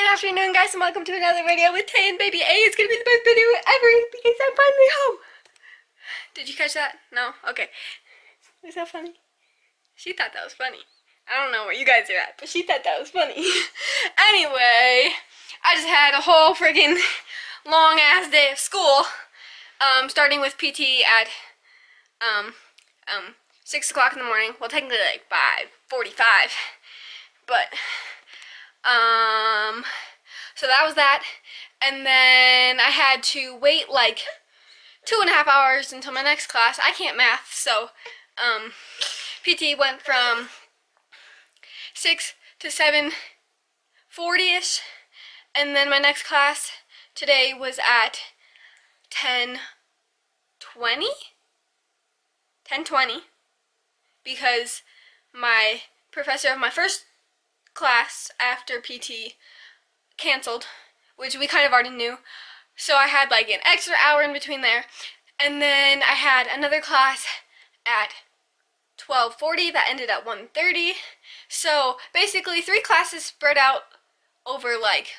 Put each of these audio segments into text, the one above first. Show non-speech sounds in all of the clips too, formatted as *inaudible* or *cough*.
afternoon, guys, and welcome to another video with Tay and Baby A. It's gonna be the best video ever because I'm finally home. Did you catch that? No? Okay. Was that funny? She thought that was funny. I don't know where you guys are at, but she thought that was funny. *laughs* anyway, I just had a whole friggin' long ass day of school, um, starting with PT at um, um, 6 o'clock in the morning. Well, technically like 5.45, but um, so that was that. And then I had to wait like two and a half hours until my next class. I can't math, so um, PT went from 6 to 7.40ish. And then my next class today was at 10.20? 10.20 because my professor of my first class after PT canceled, which we kind of already knew. So I had like an extra hour in between there. And then I had another class at 12:40 that ended at 1:30. So basically three classes spread out over like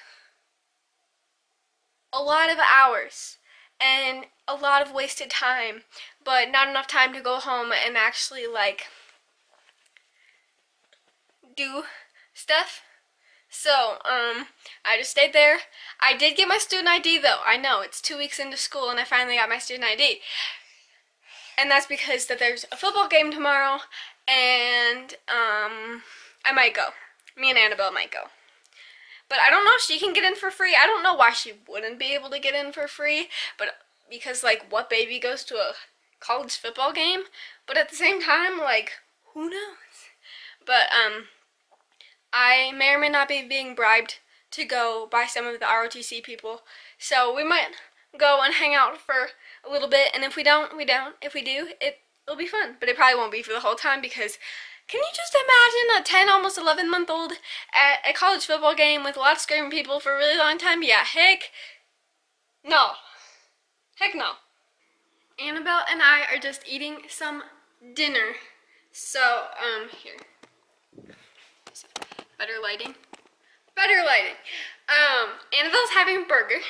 a lot of hours and a lot of wasted time, but not enough time to go home and actually like do stuff. So, um, I just stayed there. I did get my student ID though. I know, it's two weeks into school and I finally got my student ID. And that's because that there's a football game tomorrow and, um, I might go. Me and Annabelle might go. But I don't know if she can get in for free. I don't know why she wouldn't be able to get in for free. But because, like, what baby goes to a college football game? But at the same time, like, who knows? But, um, I may or may not be being bribed to go by some of the ROTC people. So we might go and hang out for a little bit. And if we don't, we don't. If we do, it, it'll be fun. But it probably won't be for the whole time because can you just imagine a 10, almost 11 month old at a college football game with lots of screaming people for a really long time? Yeah, heck no. Heck no. Annabelle and I are just eating some dinner. So, um, here better lighting. Better lighting. Um, Annabelle's having a burger,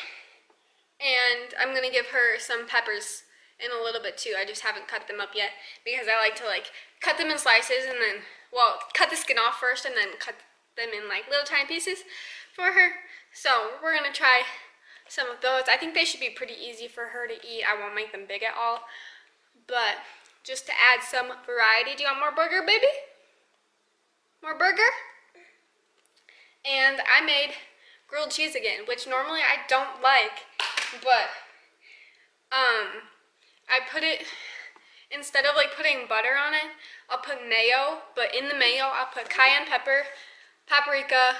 and I'm gonna give her some peppers in a little bit too. I just haven't cut them up yet because I like to like cut them in slices and then, well, cut the skin off first and then cut them in like little tiny pieces for her. So we're gonna try some of those. I think they should be pretty easy for her to eat. I won't make them big at all, but just to add some variety. Do you want more burger, baby? More burger? And I made grilled cheese again, which normally I don't like, but um, I put it, instead of like putting butter on it, I'll put mayo, but in the mayo I'll put cayenne pepper, paprika,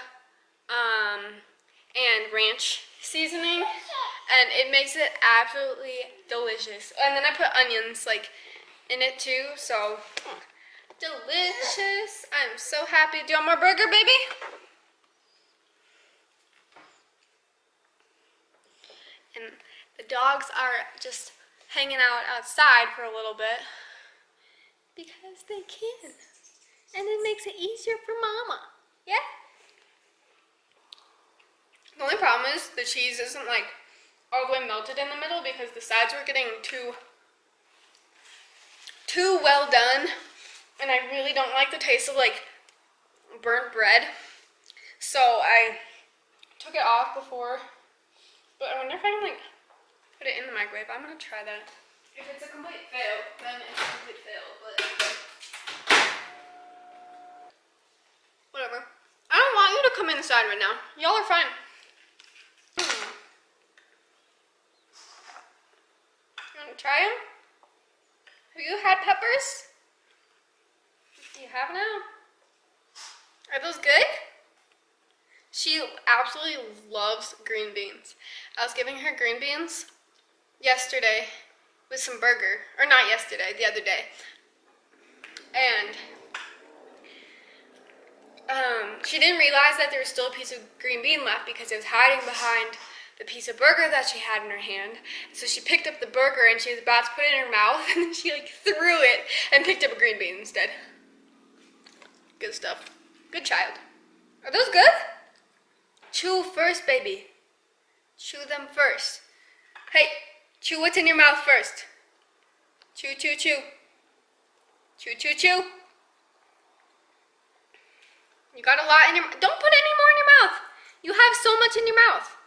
um, and ranch seasoning, and it makes it absolutely delicious. And then I put onions like in it too, so delicious. I'm so happy. Do you want more burger, baby? And the dogs are just hanging out outside for a little bit because they can. And it makes it easier for mama. Yeah? The only problem is the cheese isn't like all the way melted in the middle because the sides were getting too too well done and I really don't like the taste of like burnt bread. So I took it off before but I wonder if I can like put it in the microwave. I'm gonna try that. If it's a complete fail, then it's a complete fail, but whatever. I don't want you to come inside right now. Y'all are fine. You wanna try them? Have you had peppers? You have now. Are those good? She absolutely loves green beans. I was giving her green beans yesterday with some burger, or not yesterday, the other day. And um, she didn't realize that there was still a piece of green bean left because it was hiding behind the piece of burger that she had in her hand. So she picked up the burger and she was about to put it in her mouth *laughs* and then she like threw it and picked up a green bean instead. Good stuff. Good child. Are those good? Chew first, baby. Chew them first. Hey, chew what's in your mouth first. Chew, chew, chew. Chew, chew, chew. You got a lot in your Don't put any more in your mouth. You have so much in your mouth.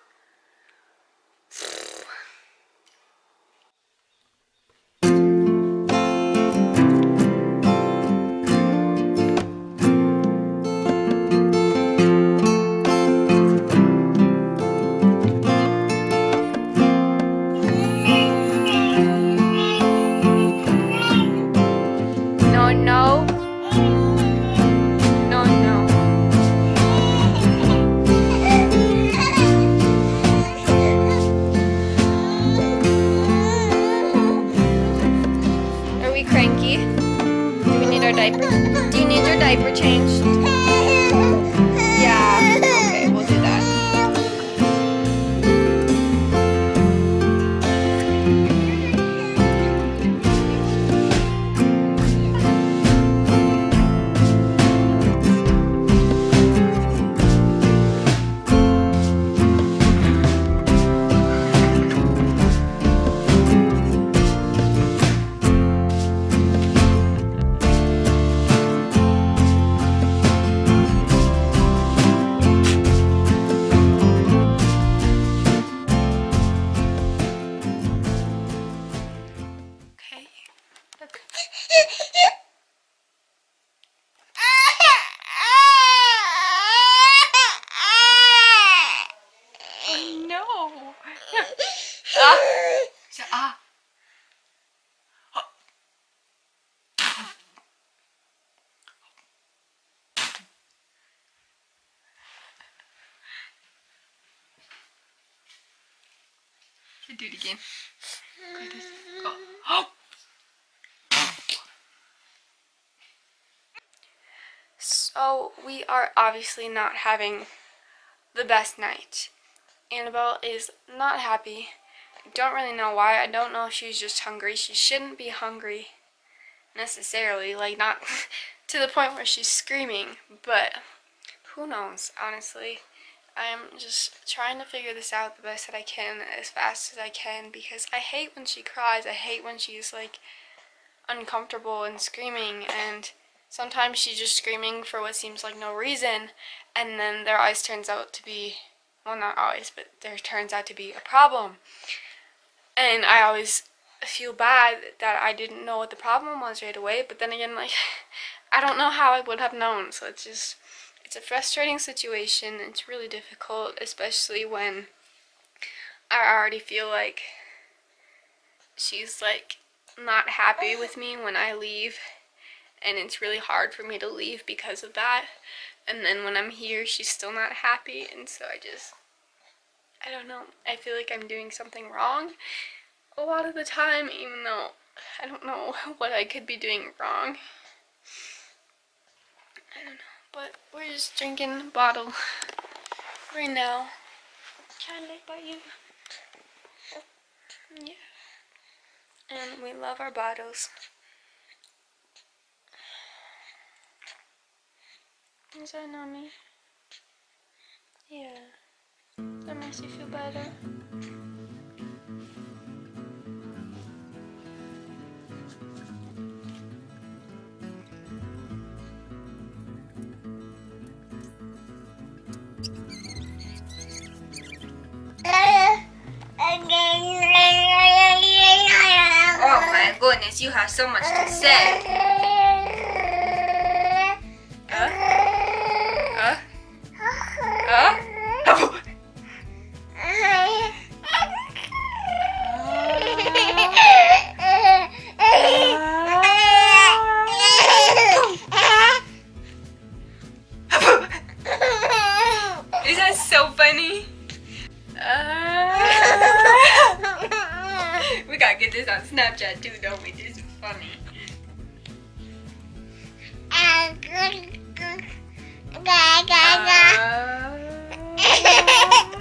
Diaper? Do you need your diaper changed? Do it again. Oh. So we are obviously not having the best night. Annabelle is not happy. I don't really know why. I don't know if she's just hungry. She shouldn't be hungry necessarily, like not *laughs* to the point where she's screaming, but who knows, honestly. I'm just trying to figure this out the best that I can as fast as I can because I hate when she cries. I hate when she's like uncomfortable and screaming and sometimes she's just screaming for what seems like no reason and then there always turns out to be well not always but there turns out to be a problem and i always feel bad that i didn't know what the problem was right away but then again like *laughs* i don't know how i would have known so it's just it's a frustrating situation it's really difficult especially when i already feel like she's like not happy with me when i leave and it's really hard for me to leave because of that. And then when I'm here, she's still not happy, and so I just, I don't know. I feel like I'm doing something wrong a lot of the time, even though I don't know *laughs* what I could be doing wrong. I don't know, but we're just drinking bottle *laughs* right now. Kind of by you. Yeah. And we love our bottles. Is that me? Yeah. That makes you feel better. You have so much to say. Is that so funny? Uh, *laughs* we gotta get this on Snapchat too, don't we? funny. *laughs* Uh. Uh... *laughs*